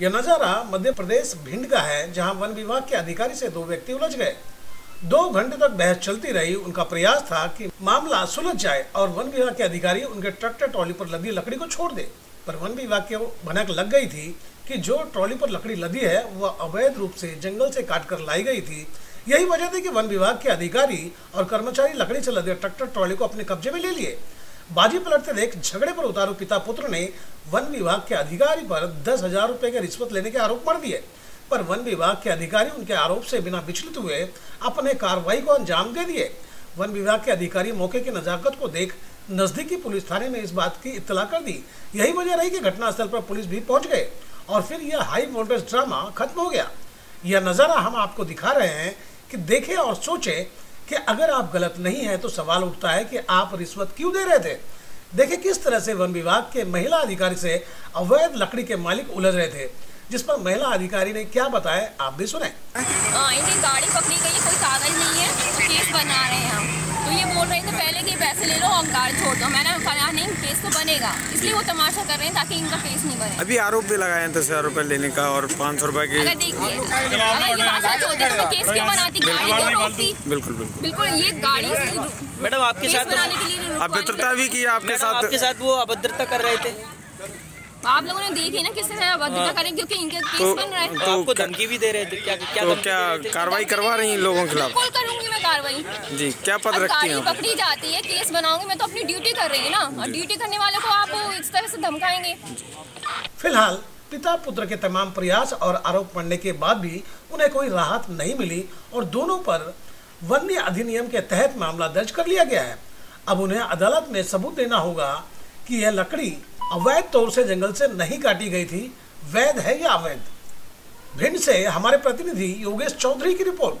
यह नज़ारा मध्य प्रदेश भिंड का है, जहाँ वन विभाग के अधिकारी से दो व्यक्ति उलझ गए। दो घंटे तक बहस चलती रही। उनका प्रयास था कि मामला सुलझ जाए और वन विभाग के अधिकारी उनके ट्रैक्टर ट्रॉली पर लदी लकड़ी को छोड़ दे। पर वन विभाग के भनक लग गई थी कि जो ट्रॉली पर लकड़ी लदी है, वह अवैध रूप से जंगल से काट कर लाई गई थी। यही वजह थी कि वन विभाग के अधिकारी और कर्मचारी लकड़ी से लदे ट्रैक्टर ट्रॉली को अपने कब्जे में ले लिए। बाजी पलटते देख झगड़े पर उतारू पिता पुत्र ने वन विभाग के अधिकारी पर दस हज़ार रुपए के रिश्वत लेने के आरोप मर दिए। पर वन विभाग के अधिकारी उनके आरोप से बिना विचलित हुए अपने कार्रवाई को अंजाम दे दिए। वन विभाग के अधिकारी मौके की नजाकत को देख नजदीकी पुलिस थाने में इस बात की इतला कर दी। यही वजह रही कि घटनास्थल पर पुलिस भी पहुँच गए और फिर यह हाई वोल्टेज ड्रामा खत्म हो गया। यह नज़ारा हम आपको दिखा रहे हैं कि देखें और सोचें कि अगर आप गलत नहीं हैं तो सवाल उठता है कि आप रिश्वत क्यों दे रहे थे? देखिए, किस तरह से वन विभाग के महिला अधिकारी से अवैध लकड़ी के मालिक उलझ रहे थे, जिस पर महिला अधिकारी ने क्या बताया, आप भी सुने। इनकी गाड़ी पकड़ी गई, कोई कागज़ नहीं है तो केस बना रहे हैं हम। बोल रहे थे पहले कि पैसे ले लो और गाड़ी छोड़ दो। मैंने कहा नहीं केस तो बनेगा। इसलिए वो तमाशा कर रहे हैं ताकि इनका केस नहीं बने। अभी आरोप भी लगाए हैं दस हज़ार रूपए लेने का और पाँच सौ रूपए की तो बिल्कुल बिल्कुल बिल्कुल ये गाड़ी मैडम आपके साथ रुकवाने अभद्रता भी की आपके साथ आपके साथ वो अभद्रता कर रहे थे। आप लोगों ने देखी ना किस तरह अभद्रता करें क्योंकि इनके केस तो, बन रहे हैं। तो आपको धमकी भी दे रहे थे? क्या क्या तो क्या? कार्रवाई करवा रही हैं लोगों के खिलाफ? बिल्कुल करूँगी मैं कार्रवाई। जी क्या पद रखती हैं पकड़ी जाती है केस बनाऊँगी मैं तो अपनी ड्यूटी कर रही हूँ ना। और ड्यूटी करने वाले को आप इस तरह से धमकाएँगे। फ़िलहाल पिता पुत्र के तमाम प्रयास और आरोप पड़ने के बाद भी उन्हें कोई राहत नहीं मिली और दोनों पर वन्य अधिनियम के तहत मामला दर्ज कर लिया गया है। अब उन्हें अदालत में सबूत देना होगा कि यह लकड़ी अवैध तौर से जंगल से नहीं काटी गई थी, वैध है या अवैध? भिंड से हमारे प्रतिनिधि योगेश चौधरी की रिपोर्ट।